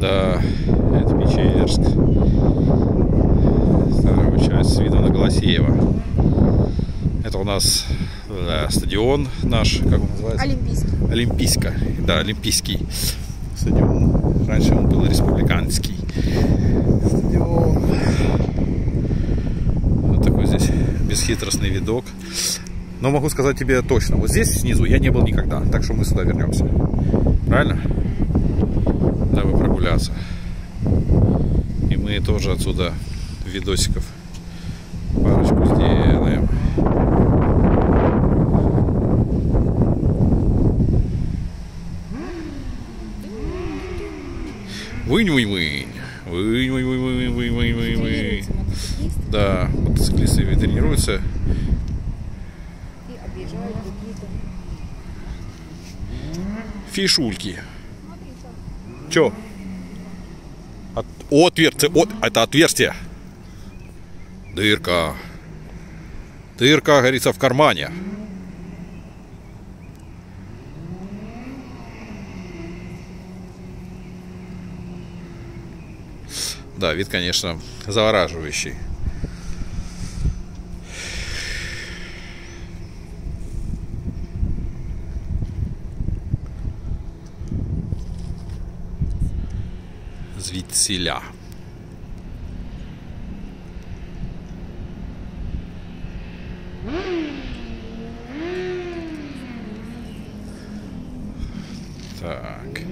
Да, это Печерск. Вторая часть с видом на Голосеева. Это у нас да, стадион наш, как он называется? Олимпийский. Олимпийска. Да, Олимпийский стадион. Раньше он был республиканский стадион. Вот такой здесь бесхитростный видок. Но могу сказать тебе точно, вот здесь снизу я не был никогда, так что мы сюда вернемся. Правильно? Прогуляться. И мы тоже отсюда видосиков парочку сделаем. Вынь-вынь-вынь. Вынь-вынь-вынь-вынь-вынь-вынь. Да, мотоциклисты тренируются. Фишульки. Чё? От... Отверстие. От... Это отверстие. Дырка. Дырка, говорится, в кармане. Да, вид, конечно, завораживающий. Звідсіля. Так.